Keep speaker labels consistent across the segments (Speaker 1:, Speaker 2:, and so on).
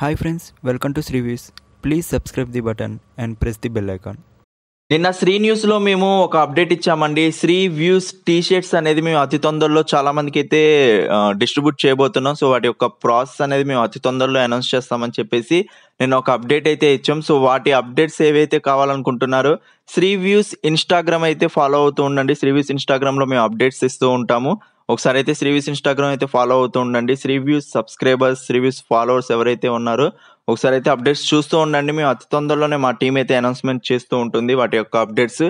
Speaker 1: Hi friends welcome to Sri views please subscribe the button and press the bell icon
Speaker 2: నిన్న శ్రీ న్యూస్లో మేము ఒక update ఇచ్చామండి. Shri views T shirts అనేది మేము అతి తొందరలో చాలా మందికి అయితే డిస్ట్రిబ్యూట్ చేయబోతున్నాం. సో వాటి యొక్క ప్రాసెస్ అనేది మేము అతి తొందరలో అనౌన్స్ చేస్తామని చెప్పేసి నేను ఒక అప్డేట్ అయితే ఇచ్చాం. సో వాటి అప్డేట్స్ ఏవైతే కావాలనుకుంటున్నారో శ్రీ వ్యూస్ ఇన్స్టాగ్రామ్ అయితే ఫాలో అవుతూ ఉండండి. శ్రీ వ్యూస్ ఇన్స్టాగ్రామ్లో మేము అప్డేట్స్ ఇస్తూ ఉంటాము. ఒకసారి అయితే శ్రీవ్యూస్ ఇన్స్టాగ్రామ్ అయితే ఫాలో అవుతూ ఉండండి. శ్రీవ్యూస్ సబ్స్క్రైబర్స్ శ్రీవ్యూస్ ఫాలోవర్స్ ఎవరైతే ఉన్నారో ఒకసారి అయితే అప్డేట్స్ చూస్తూ ఉండండి. మేము అతి తొందరలోనే మా టీం అయితే అనౌన్స్మెంట్ చేస్తూ ఉంటుంది. వాటి యొక్క updates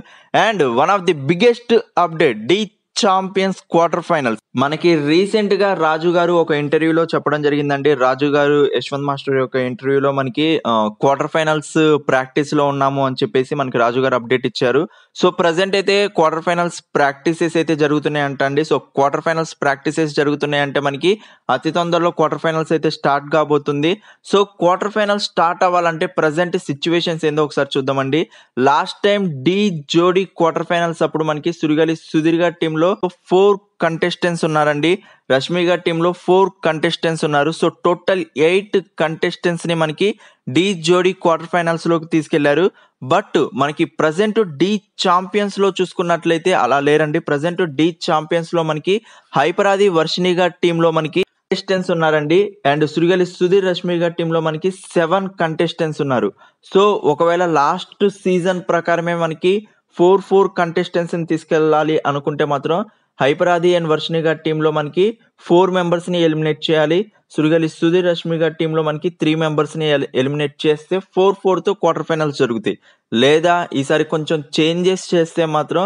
Speaker 2: and one of the biggest update Dhee champions quarter finals మనకి రీసెంట్గా రాజు గారు ఒక ఇంటర్వ్యూలో చెప్పడం జరిగిందండి. రాజు గారు యశ్వంత్ మాస్టర్ యొక్క ఇంటర్వ్యూలో మనకి క్వార్టర్ ఫైనల్స్ ప్రాక్టీస్లో ఉన్నాము అని చెప్పేసి మనకి రాజు గారు అప్డేట్ ఇచ్చారు. సో ప్రజెంట్ అయితే క్వార్టర్ ఫైనల్స్ ప్రాక్టీసెస్ అయితే జరుగుతున్నాయి అంటండి సో క్వార్టర్ ఫైనల్స్ ప్రాక్టీసెస్ జరుగుతున్నాయి అంటే మనకి అతి తొందరలో క్వార్టర్ ఫైనల్స్ అయితే స్టార్ట్ కాబోతుంది. సో క్వార్టర్ ఫైనల్స్ స్టార్ట్ అవ్వాలంటే ప్రజెంట్ సిచ్యువేషన్స్ ఏందో ఒకసారి చూద్దామండి. Last time Dhee Jodi quarter finals అప్పుడు మనకి సురిగలి సుదీర్ఘ టీంలో టీంలో ఫోర్ కంటెస్టెంట్స్ ఉన్నారండి. రష్మి గారి టీంలో ఫోర్ కంటెస్టెంట్స్ ఉన్నారు. సో టోటల్ ఎయిట్ కంటెస్టెంట్స్ని మనకి డి జోడీ క్వార్టర్ ఫైనల్స్లోకి తీసుకెళ్ళారు. బట్ మనకి ప్రజెంట్ డి ఛాంపియన్స్లో చూసుకున్నట్లయితే అలా లేరండి. ప్రజెంట్ డి ఛాంపియన్స్లో మనకి హైపరాది వర్షిణి గారి టీంలో మనకి కంటెస్టెంట్స్ ఉన్నారండి. అండ్ సురిగలి సుధీర్ రష్మి గారి టీంలో మనకి సెవెన్ కంటెస్టెంట్స్ ఉన్నారు. సో ఒకవేళ లాస్ట్ సీజన్ ప్రకారమే మనకి ఫోర్ ఫోర్ కంటెస్టెంట్స్ని తీసుకెళ్ళాలి అనుకుంటే మాత్రం హైపరాది అండ్ వర్షిణి గారి టీంలో మనకి ఫోర్ మెంబర్స్ని ఎలిమినేట్ చేయాలి. సురిగలి సుధీర్ రష్మి గారి టీంలో మనకి త్రీ మెంబర్స్ని ఎలిమినేట్ చేస్తే ఫోర్ ఫోర్తో క్వార్టర్ ఫైనల్స్ జరుగుతాయి. లేదా ఈసారి కొంచెం చేంజెస్ చేస్తే మాత్రం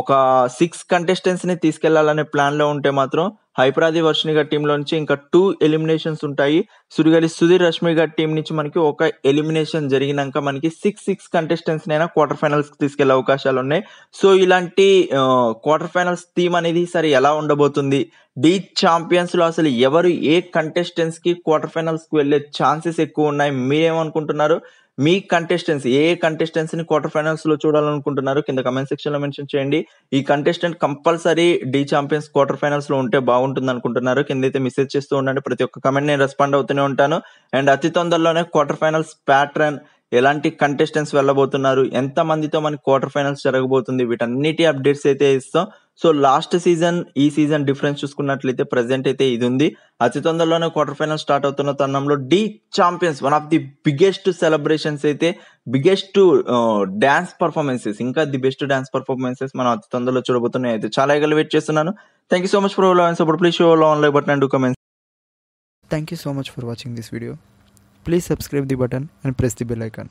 Speaker 2: ఒక సిక్స్ కంటెస్టెంట్స్ని తీసుకెళ్ళాలనే ప్లాన్లో ఉంటే మాత్రం హైపరాది వర్షిణి గారి టీంలో నుంచి ఇంకా టూ ఎలిమినేషన్స్ ఉంటాయి. సురిగలి సుధీర్ రష్మి గారి టీం నుంచి మనకి ఒక ఎలిమినేషన్ జరిగినాక మనకి సిక్స్ సిక్స్ కంటెస్టెంట్స్ నైనా క్వార్టర్ ఫైనల్స్ తీసుకెళ్ళే అవకాశాలు ఉన్నాయి. సో ఇలాంటి క్వార్టర్ ఫైనల్స్ థీమ్ అనేది సరే ఎలా ఉండబోతుంది? డి ఛాంపియన్స్లో అసలు ఎవరు ఏ కంటెస్టెంట్స్కి క్వార్టర్ ఫైనల్స్కు వెళ్ళే ఛాన్సెస్ ఎక్కువ ఉన్నాయి? మీరేమనుకుంటున్నారు? మీ కంటెస్టెంట్స్ ఏ కంటెస్టెంట్స్ని క్వార్టర్ ఫైనల్స్లో చూడాలనుకుంటున్నారు కింద కమెంట్ సెక్షన్లో మెన్షన్ చేయండి. ఈ contestant compulsory Dhee champions quarter ఫైనల్స్లో ఉంటే బాగుంటుంది అనుకుంటున్నారు కింద అయితే మెసేజ్ చేస్తూ ఉండండి. ప్రతి ఒక్క కమెంట్ నేను రెస్పాండ్ అవుతూనే ఉంటాను. అండ్ అతి తొందరలోనే క్వార్టర్ ఫైనల్స్ ప్యాటర్న్ ఎలాంటి కంటెస్టెంట్స్ వెళ్ళబోతున్నారు ఎంత మందితో మనకి క్వార్టర్ ఫైనల్స్ జరగబోతుంది వీటన్నిటి అప్డేట్స్ అయితే ఇస్తాం. సో లాస్ట్ సీజన్ ఈ సీజన్ డిఫరెన్స్ చూసుకున్నట్లయితే ప్రెసెంట్ అయితే ఇది ఉంది. అతి తొందరలోనే క్వార్టర్ ఫైనల్ స్టార్ట్ అవుతున్న తరుణంలో Dhee champions one of the biggest celebrations అయితే బిగ్గెస్ట్ డ్యాన్స్ పర్ఫార్మెన్సెస్ ఇంకా ది బెస్ట్ డాన్స్ పర్ఫార్మెన్సెస్ మనం అతి తొందరలో చూడబోతున్నాయి. అయితే చాలా ఎగలు వెయిట్ చేస్తున్నాను. Thank you so much for love and support please show love online button and do comments
Speaker 1: Thank you so much for watching this. Please subscribe the button and press the bell icon.